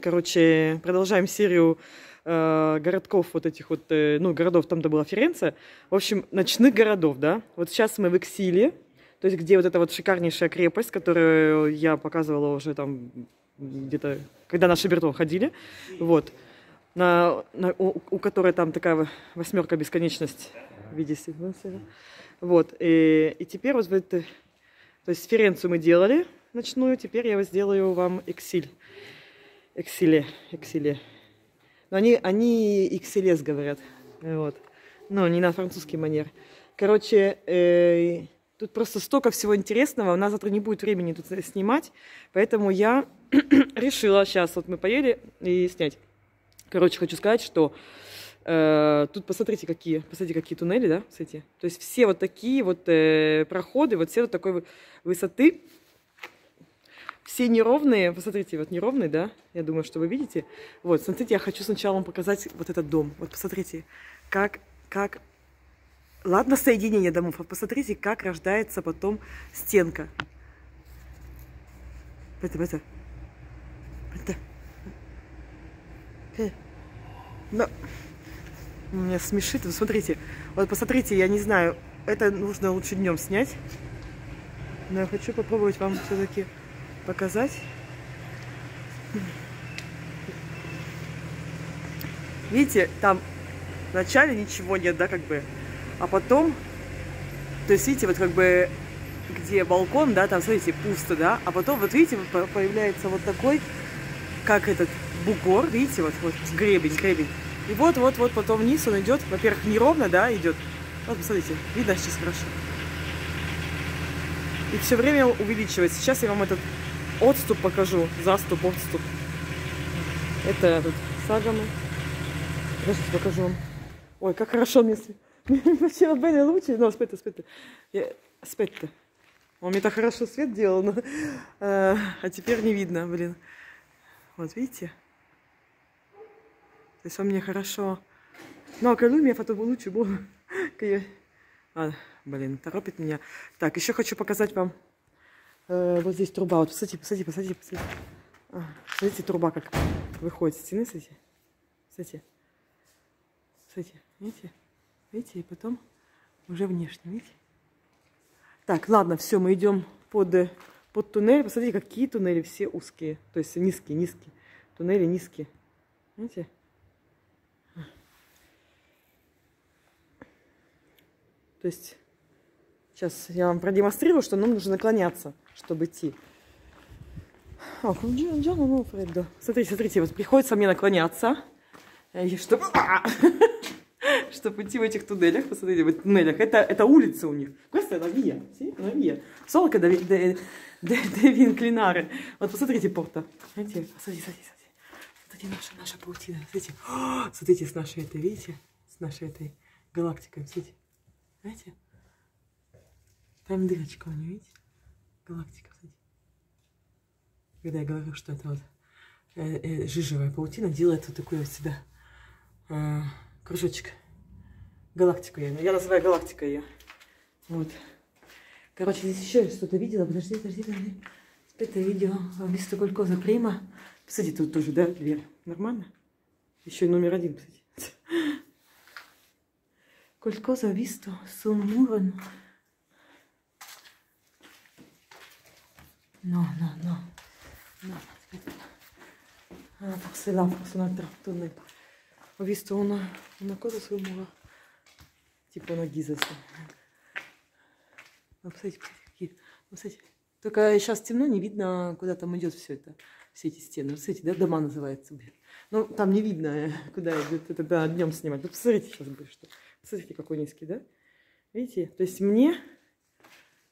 Короче, продолжаем серию э, городков вот этих вот, э, ну, городов, там, где была Ференция. В общем, ночных городов, да. Вот сейчас мы в Эксиле, то есть где вот эта вот шикарнейшая крепость, которую я показывала уже там где-то, когда на Шабертон ходили. Вот. На, на, у, у которой там такая восьмерка бесконечность в виде Вот. И, и теперь вот в это, то есть Ференцию мы делали ночную, теперь я сделаю вам Эксиль. Экселе, Экселе. Но они, они Экселес говорят. Вот. Но не на французский манер. Короче, э, тут просто столько всего интересного. У нас завтра не будет времени тут снимать. Поэтому я решила сейчас, вот мы поели и снять. Короче, хочу сказать, что э, тут посмотрите, какие, посмотрите, какие туннели, да, кстати. То есть все вот такие вот э, проходы, вот все вот такой высоты все неровные, посмотрите, вот неровный, да, я думаю, что вы видите. Вот, смотрите, я хочу сначала вам показать вот этот дом. Вот посмотрите, как, как, ладно, соединение домов, а посмотрите, как рождается потом стенка. Это, это, это. Э. Но меня смешит, вы смотрите, вот посмотрите, я не знаю, это нужно лучше днем снять. Но я хочу попробовать вам все-таки показать. Видите, там вначале ничего нет, да, как бы. А потом, то есть, видите, вот как бы, где балкон, да, там, смотрите, пусто, да. А потом, вот видите, появляется вот такой, как этот бугор, видите, вот, вот гребень, гребень. И вот-вот-вот потом вниз он идет. Во-первых, неровно, да, идет. Вот, посмотрите, видно сейчас хорошо. И все время увеличивается. Сейчас я вам этот отступ покажу. Заступ, отступ. Это тут сагамы. Сейчас покажу вам. Ой, как хорошо мне... Faceva bene luce? No, aspetta, aspetta. Aspetta. Он мне так хорошо свет делал, но... а, а теперь не видно, блин. Вот, видите? То есть он мне хорошо... Ну, а lui mi ha fatto luce, boh. А, блин, торопит меня. Так, еще хочу показать вам э, вот здесь труба. Вот посмотрите, посмотрите, посмотрите, посмотрите. А, смотрите, труба как выходит с стены, смотрите. Смотрите. Смотрите, видите? Видите, и потом уже внешне, видите? Так, ладно, все, мы идем под, э, под туннель. Посмотрите, какие туннели все узкие. То есть низкие, низкие. Туннели низкие. Видите? То есть сейчас я вам продемонстрирую, что нам нужно наклоняться чтобы идти. А, смотрите, смотрите, вот приходится мне наклоняться, чтобы, чтобы идти в этих туннелях. Посмотрите, в туннелях. Это, это улица у них. Questa è la via, sì, una via. Solo che devi, devi. Вот посмотрите, порта. Смотрите, смотрите, смотрите, смотрите. Смотрите, наша, наша паутина. Смотрите, смотрите, с нашей этой, видите, с нашей этой галактикой, смотрите. Знаете? Там дырочка у нее, видите? Галактика, кстати. Когда я говорю, что это вот э, э, жижевая паутина, делает вот такой вот всегда э, кружочек. Галактику я, я называю галактикой ее. Вот. Короче, здесь еще что-то видела. Подожди, подожди, подожди. Это видео вместо Колькоза Прима. Кстати, тут тоже, да, дверь. Нормально? Еще номер один, кстати. Колькоза Висто, Сумурон. No, no, no. No, aspetta. Ah, forse là, forse un'altra tunnel. Ho visto una, una cosa sul muro. Tipo una гиза. Ну, посмотрите, посмотрите, посмотрите. Только сейчас темно, не видно, куда там идет все это, все эти стены. Посмотрите, да, дома называется, блин. Ну, там не видно, куда идет, это да, днем снимать. Ну, посмотрите сейчас будет, что. Посмотрите, какой низкий, да? Видите? То есть мне,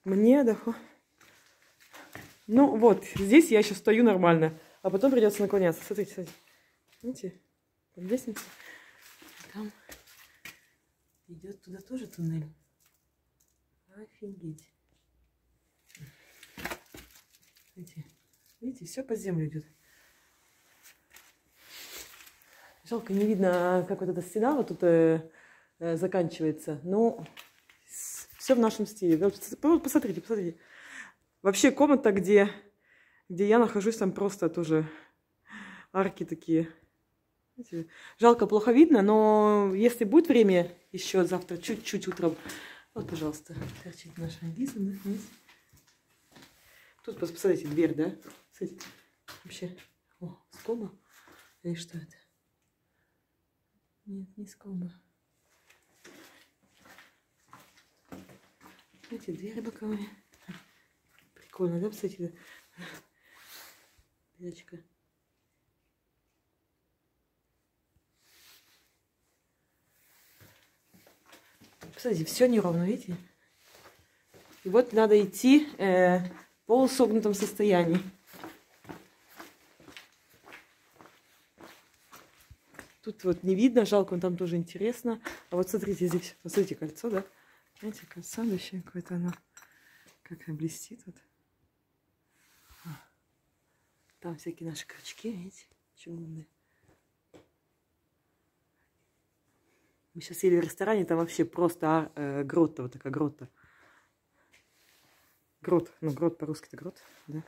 мне доход... Ну вот, здесь я сейчас стою нормально, а потом придется наклоняться. Смотрите, смотрите. Видите? Там лестница. Там идет туда тоже туннель. Офигеть. Видите, видите, все по землю идет. Жалко, не видно, как вот эта стена вот тут э, э, заканчивается. Но все в нашем стиле. Посмотрите, посмотрите. Вообще комната, где, где я нахожусь, там просто тоже арки такие. Жалко, плохо видно, но если будет время еще завтра, чуть-чуть утром, вот, пожалуйста, торчит наша Лиза. Тут, пос- посмотрите, дверь, да? Смотрите, вообще, о, скоба? Или что это? Нет, не скоба. Эти двери боковые. Прикольно, да, кстати? Дырочка. Посмотрите, все неровно, видите? И вот надо идти э, полусогнутом состоянии. Тут вот не видно, жалко, он там тоже интересно. А вот смотрите здесь, посмотрите, кольцо, да? Знаете, кольцо вообще какое-то оно, как оно блестит вот. Там всякие наши крючки, видите, чугунные. Мы сейчас сели в ресторане, там вообще просто а, э, грота, вот такая грота. Грот, ну грот по-русски это грот, да.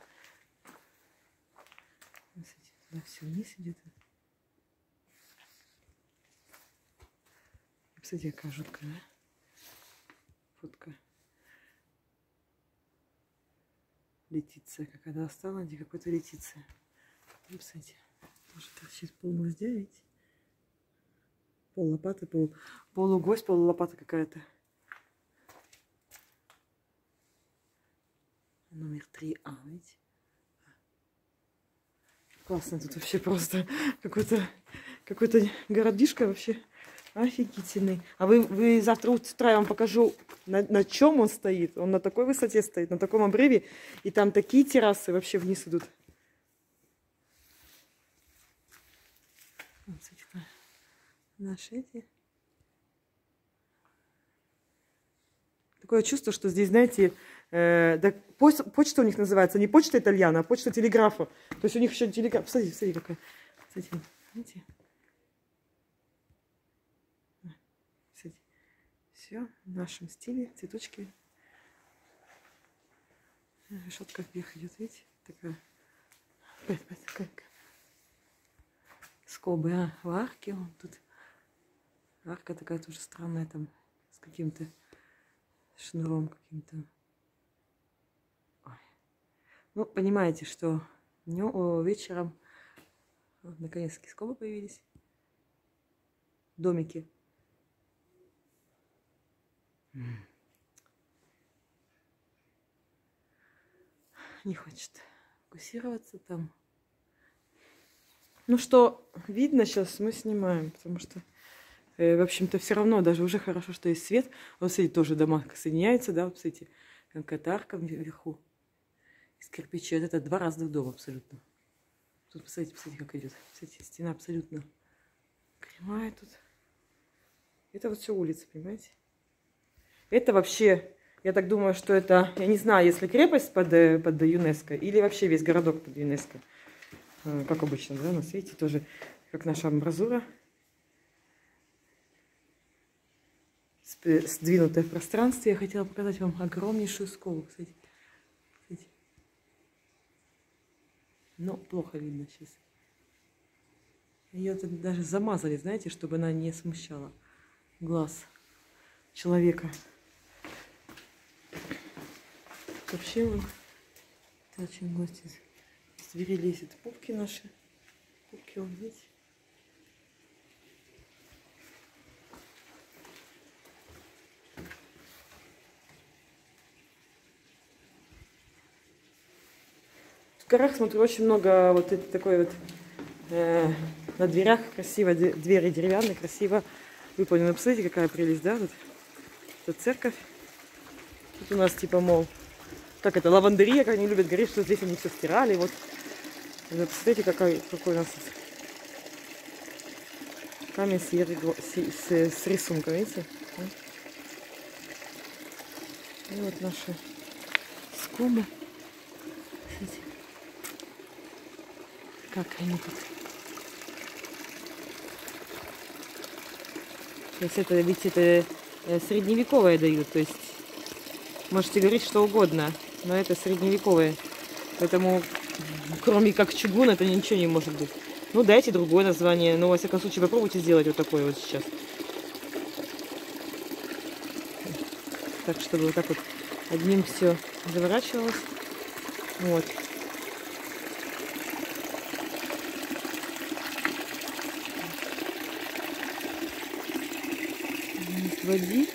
Да, все вниз идет. Посмотрите, какая жуткая, да? Фотка. Летиция, как она достала, где какой-то летиция. Ну, посмотрите, тоже торчит пол гвоздя, видите? Пол лопаты, пол, полугвоздь, полулопата какая-то. Номер 3А, видите? Классно тут вообще просто какой-то какой-то городишко вообще офигительный. А вы, вы завтра с утра я вам покажу, на, на чем он стоит. Он на такой высоте стоит, на таком обрыве. И там такие террасы вообще вниз идут. Вот, наши эти. Такое чувство, что здесь, знаете, э, да, поч- почта у них называется не почта итальяна, а почта телеграфа. То есть у них еще телеграф. Смотрите, смотрите, какая. Смотрите, видите? Смотрите. Все в нашем стиле, цветочки. Решетка вверх идет, видите? Такая. Такая. Скобы, а, в арке он тут. Арка такая тоже странная там, с каким-то шнуром каким-то. Ну, понимаете, что днем, вечером наконец-таки скобы появились. Домики. Не хочет фокусироваться там. Ну что, видно сейчас, мы снимаем, потому что, э, в общем-то, все равно даже уже хорошо, что есть свет. Вот, смотрите, тоже дома соединяются, да, вот, смотрите, какая-то арка вверху из кирпича. Это два разных дома абсолютно. Тут, посмотрите, посмотрите, как идет. Посмотрите, стена абсолютно кривая тут. Это вот все улица, понимаете? Это вообще, я так думаю, что это, я не знаю, если крепость под, э, под ЮНЕСКО или вообще весь городок под ЮНЕСКО. Э, Как обычно, да, на свете тоже, как наша амбразура. Сдвинутое в пространстве. Я хотела показать вам огромнейшую скобу, кстати. Кстати. Но плохо видно сейчас. Ее даже замазали, знаете, чтобы она не смущала глаз человека. Вообще он очень гости двери лезет. Пупки наши. Пупки он, видите? В горах, смотрю, очень много вот этой такой вот э, на дверях красиво, двери деревянные, красиво выполнены. Посмотрите, какая прелесть, да? Вот. Это церковь. Тут у нас типа, мол, как это, лавандерия, как они любят говорить, что здесь они все стирали. Вот. Вот посмотрите, какой, какой у нас камень с, ерго- с, с- с рисунком, видите? И вот наши скобы. Смотрите. Как они тут. То есть это, ведь это э, средневековое дают, то есть можете говорить что угодно, но это средневековое. Поэтому кроме как чугун это ничего не может быть. Ну, дайте другое название. Ну, во всяком случае, попробуйте сделать вот такое вот сейчас. Так, чтобы вот так вот одним все заворачивалось. Вот. Води,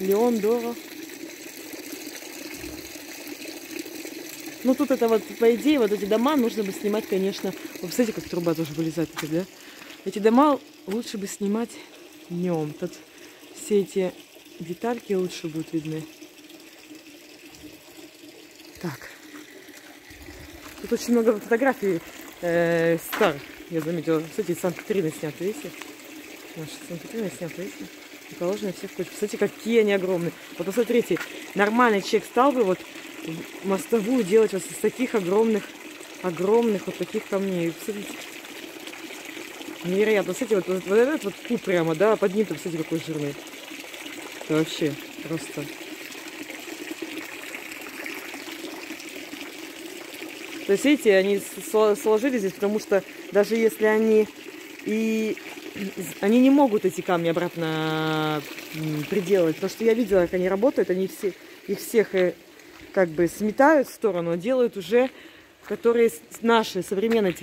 Леон, Дора. Ну тут это вот, по идее, вот эти дома нужно бы снимать, конечно. Вы представляете, как труба тоже вылезает, да? Эти дома лучше бы снимать днем. Тут все эти детальки лучше будут видны. Так. Тут очень много фотографий э, старых, я заметила. Кстати, Санкт-Петербурга сняты, видите? Наши Санкт-Петербурга сняты, видите? И положены все в кучу. Посмотрите, какие они огромные. Вот посмотрите, нормальный человек стал бы вот мостовую делать вот из таких огромных, огромных вот таких камней. Посмотрите. Невероятно. Смотрите, вот, вот, вот этот вот куб прямо, да, под ним, посмотрите, какой жирный. Это вообще просто... То есть, видите, они сложились здесь, потому что даже если они и они не могут эти камни обратно приделать, потому что я видела, как они работают, они все, их всех э, как бы сметают в сторону, делают уже, которые наши современные,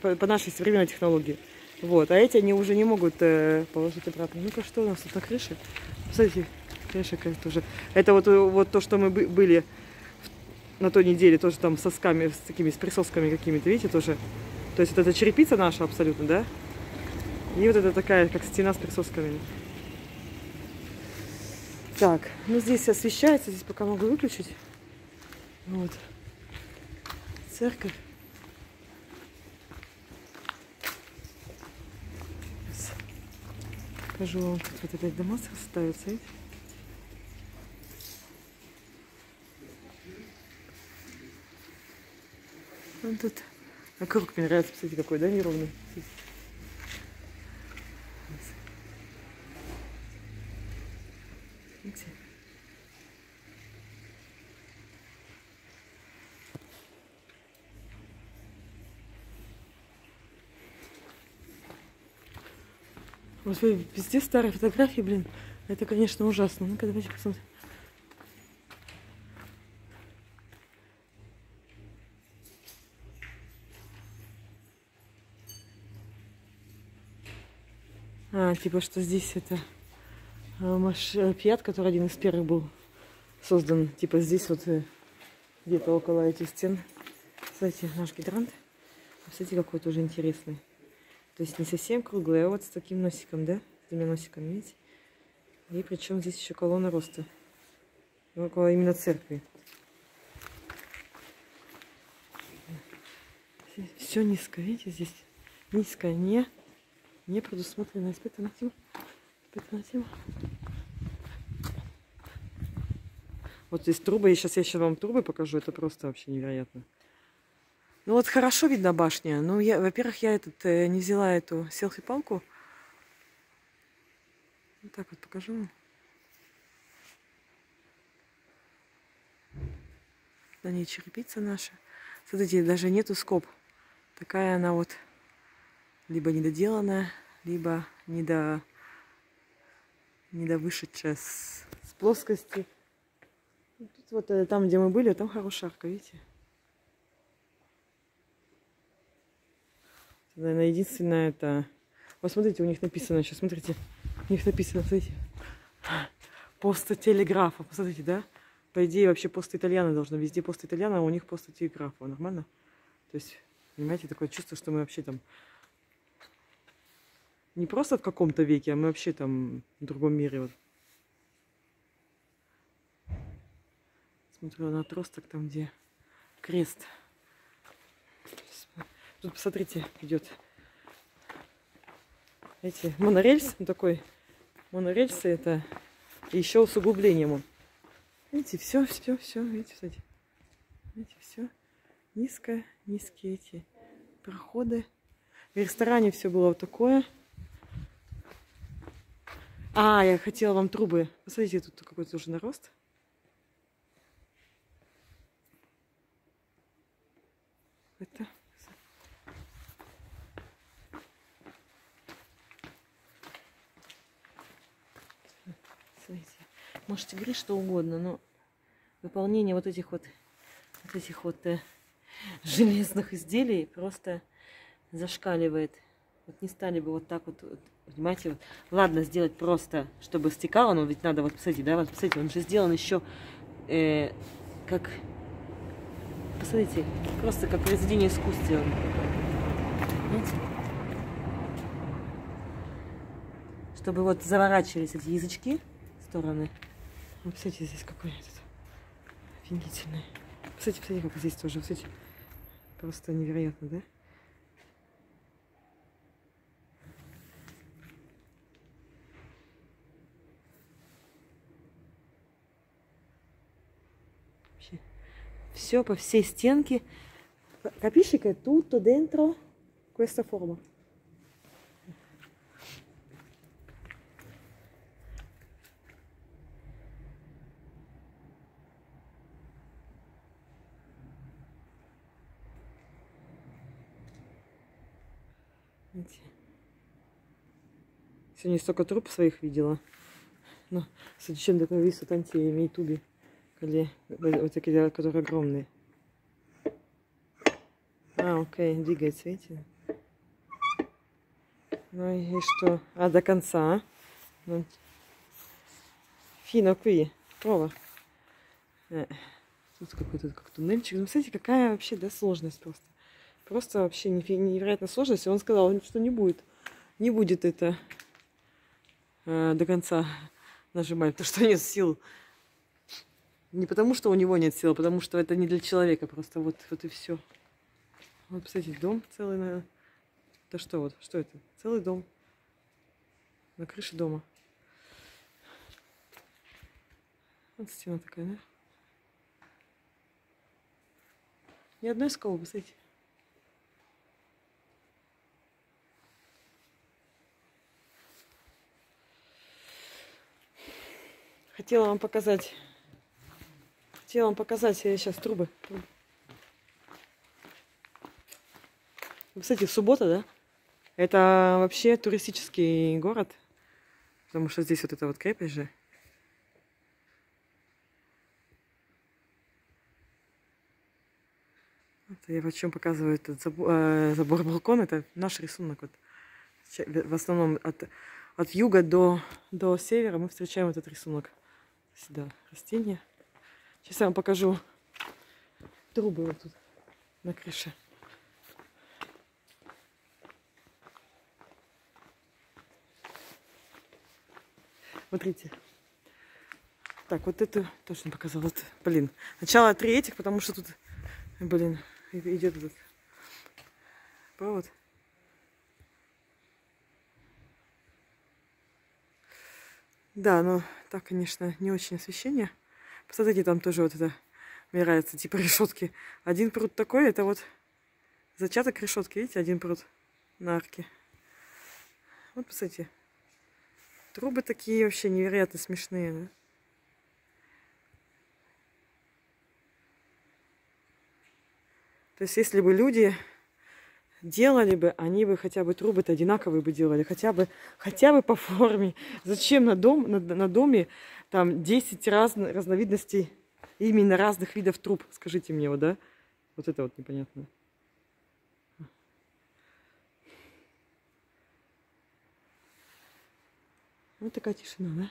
по, нашей современной технологии. Вот, а эти они уже не могут э, положить обратно. Ну-ка, что у нас тут на крыше? Посмотрите, крыша какая-то уже. Это вот, вот то, что мы были на той неделе, тоже там сосками, с такими, с присосками какими-то, видите, тоже. То есть вот это черепица наша абсолютно, да? И вот это такая, как стена с присосками. Так, ну здесь освещается, здесь пока могу выключить. Вот. Церковь. Сейчас покажу вам, как вот опять дома ставятся, видите? Он тут а круг мне нравится, посмотрите, какой, да, неровный. Видите? Вот везде старые фотографии, блин. Это, конечно, ужасно. Ну-ка, давайте посмотрим. А, типа, что здесь это а, маш... Фиат, который один из первых был создан. Типа здесь вот э, где-то около этих стен. Кстати, наш гидрант. Кстати, какой-то уже интересный. То есть не совсем круглый, а вот с таким носиком, да? С двумя носиками, видите? И причем здесь еще колонна роста. Около именно церкви. Все низко, видите, здесь низко, не, не предусмотрено испытанная тема. Испытанная тема. Вот здесь трубы, и сейчас я еще вам трубы покажу, это просто вообще невероятно. Ну вот хорошо видно башня. Ну, я, во-первых, я этот э, не взяла эту селфи-палку. Вот так вот покажу На ней черепица наша. Смотрите, даже нету скоб. Такая она вот либо недоделанная, либо недо, недовышедшая с, с плоскости. Тут вот э, там, где мы были, там хорошая арка, видите? Наверное, единственное это... Вот смотрите, у них написано сейчас, смотрите. У них написано, смотрите. Поста телеграфа. Посмотрите, да? По идее, вообще пост итальяна должно. Везде пост итальяна, а у них поста телеграфа. Нормально? То есть, понимаете, такое чувство, что мы вообще там не просто в каком-то веке, а мы вообще там в другом мире. Вот. Смотрю на отросток там, где крест. Тут, посмотрите, идет эти монорельс, такой монорельсы это еще усугублением он. Видите, все, все, все, видите, кстати. Видите, все низко, низкие эти проходы. В ресторане все было вот такое. А, я хотела вам трубы. Посмотрите, тут какой-то уже нарост. Это Смотрите, можете говорить что угодно, но выполнение вот этих вот, вот этих вот э, железных изделий просто зашкаливает. Вот не стали бы вот так вот, вот понимаете, вот, ладно сделать просто, чтобы стекало, но ведь надо, вот посмотрите, да, вот посмотрите, он же сделан еще э, как, посмотрите, просто как произведение искусства. Понимаете? Чтобы вот заворачивались эти язычки в стороны. Вот, посмотрите, здесь какой этот офигительный. Посмотрите, посмотрите, как здесь тоже, посмотрите. Просто невероятно, да? Все по всей стенке. Capisci che tutto dentro questa forma? Сегодня столько труп своих видела. Но зачем такое вису танти на ютубе? Или вот такие, которые огромные. А, окей, двигается, видите? Ну и что? А, до конца. А? Ну. Фино qui. Прова. Э, тут какой-то как туннельчик. Ну, смотрите, какая вообще, да, сложность просто. Просто вообще невероятная сложность. И он сказал, что не будет. Не будет это э, до конца нажимать, потому что нет сил не потому, что у него нет сил, а потому что это не для человека. Просто вот, вот и все. Вот, кстати, дом целый, наверное. Да что вот, что это? Целый дом. На крыше дома. Вот стена такая, да? Ни одной скобы, посмотрите. Хотела вам показать Хотела вам показать сейчас трубы. Кстати, суббота, да? Это вообще туристический город. Потому что здесь вот эта вот крепость же. Вот я в чем показываю этот забор, э, забор балкон. Это наш рисунок. Вот. В основном от, от юга до, до севера мы встречаем этот рисунок. Сюда растения. Сейчас я вам покажу трубы вот тут на крыше. Смотрите. Так, вот это точно показала. Вот, блин. Сначала три этих, потому что тут, блин, идет этот провод. Да, но так, конечно, не очень освещение. Посмотрите, там тоже вот это мне нравится, типа решетки. Один пруд такой, это вот зачаток решетки, видите, один пруд на арке. Вот, посмотрите. Трубы такие вообще невероятно смешные, да? То есть, если бы люди делали бы, они бы хотя бы трубы-то одинаковые бы делали, хотя бы, хотя бы по форме. Зачем на, дом, на, на доме там 10 раз, разновидностей именно разных видов труб, скажите мне, вот, да? Вот это вот непонятно. Вот такая тишина, да?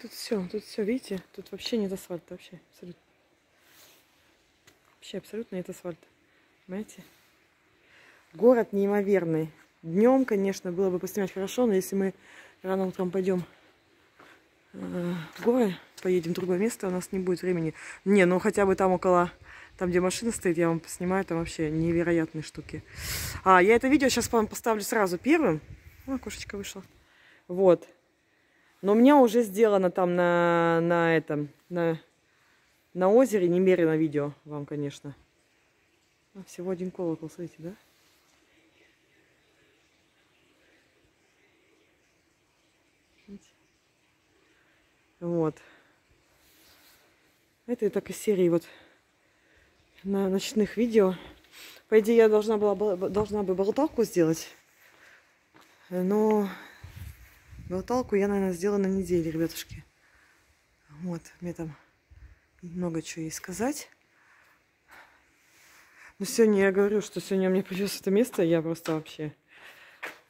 Тут все, тут все, видите, тут вообще нет асфальта, вообще, абсолютно. Вообще абсолютно нет асфальта, понимаете? Город неимоверный. Днем, конечно, было бы поснимать хорошо, но если мы рано утром пойдем э, в горы, поедем в другое место, у нас не будет времени. Не, ну хотя бы там около, там где машина стоит, я вам поснимаю, там вообще невероятные штуки. А, я это видео сейчас вам поставлю сразу первым. О, кошечка вышла. Вот. Но у меня уже сделано там на, на этом, на, на озере немерено видео вам, конечно. А, всего один колокол, смотрите, да? Вот. Это и так из серии вот на ночных видео. По идее, я должна была должна бы болталку сделать. Но болталку я, наверное, сделаю на неделе, ребятушки. Вот, мне там много чего есть сказать. Но сегодня я говорю, что сегодня мне привез это место, я просто вообще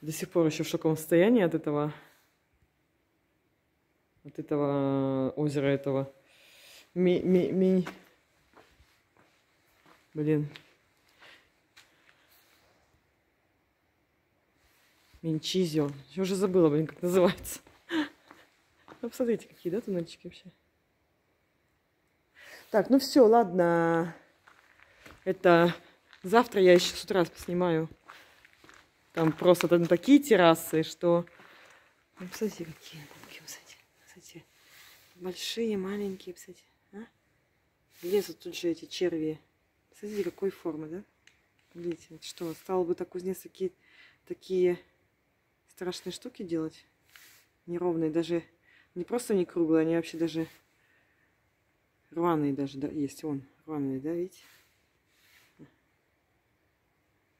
до сих пор еще в шоковом состоянии от этого, от этого озера этого. Ми, ми, ми... Блин. Минчизио. Я уже забыла, блин, как называется. Ну, посмотрите, какие, да, туннельчики вообще. Так, ну все, ладно. Это завтра я еще с утра снимаю. Там просто там такие террасы, что... Ну, посмотрите, какие. какие посмотрите, посмотрите. Большие, маленькие, посмотрите. А? Лезут тут же эти черви. Смотрите, какой формы, да? Видите, что, стало бы так кузнец такие, такие страшные штуки делать? Неровные, даже не просто не круглые, они вообще даже рваные даже, да, есть, вон, рваные, да, видите?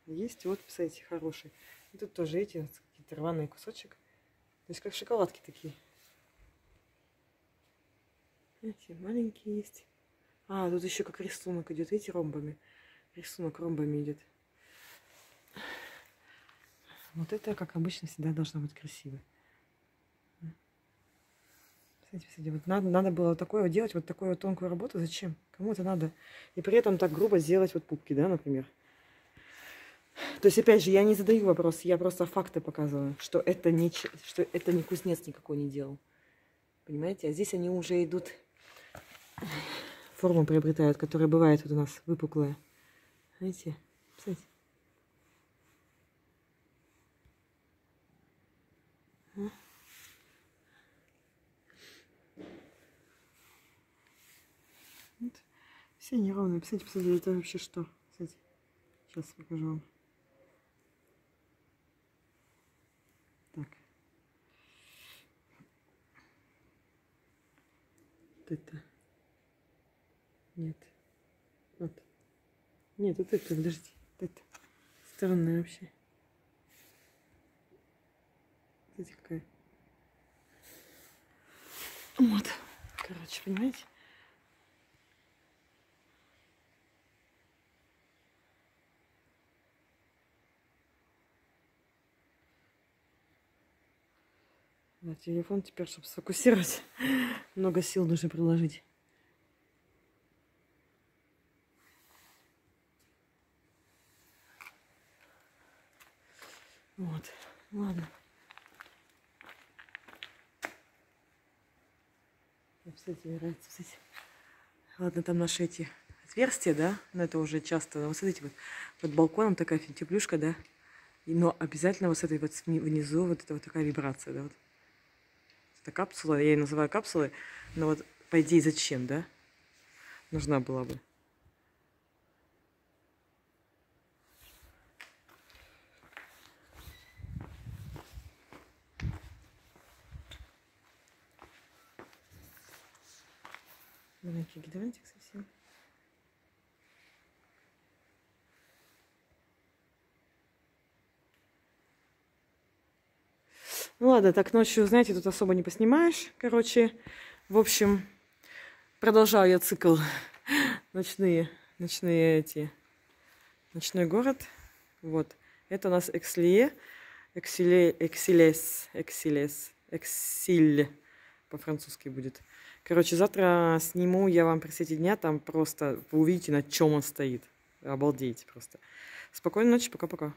Есть, вот, посмотрите, хороший. И тут тоже эти вот, какие-то рваные кусочек. То есть как шоколадки такие. Эти маленькие есть. А, тут еще как рисунок идет, видите, ромбами. Рисунок ромбами идет. Вот это, как обычно, всегда должно быть красиво. Смотрите, вот надо, надо было такое делать, вот такую вот тонкую работу. Зачем? Кому это надо? И при этом так грубо сделать вот пупки, да, например. То есть, опять же, я не задаю вопрос, я просто факты показываю, что это не, что это не кузнец никакой не делал. Понимаете? А здесь они уже идут, форму приобретают, которая бывает вот у нас выпуклая. Знаете? Посмотрите. Вот. Все неровные. Посмотрите, посмотрите, это вообще что? Смотрите. Сейчас покажу вам. это. Нет. Вот. Нет, вот это, подожди. Вот это. Странное вообще. Смотрите, какая. Вот. Короче, понимаете? На телефон теперь, чтобы сфокусировать, много сил нужно приложить. Вот, ладно. Кстати, мне нравится, кстати. Ладно, там наши эти отверстия, да, но это уже часто, вот смотрите, вот под балконом такая финтеплюшка, да, но обязательно вот с этой вот внизу вот эта вот такая вибрация, да, вот. Это капсула, я ее называю капсулой, но вот по идее зачем, да? Нужна была бы. Маленький гидрантик совсем. Ну ладно, так ночью, знаете, тут особо не поснимаешь. Короче, в общем, продолжаю я цикл ночные, ночные эти, ночной город. Вот, это у нас Экслие, Эксиле, Эксилес, Эксилес, Эксиль по-французски будет. Короче, завтра сниму я вам при свете дня, там просто вы увидите, на чем он стоит. Обалдеете просто. Спокойной ночи, пока-пока.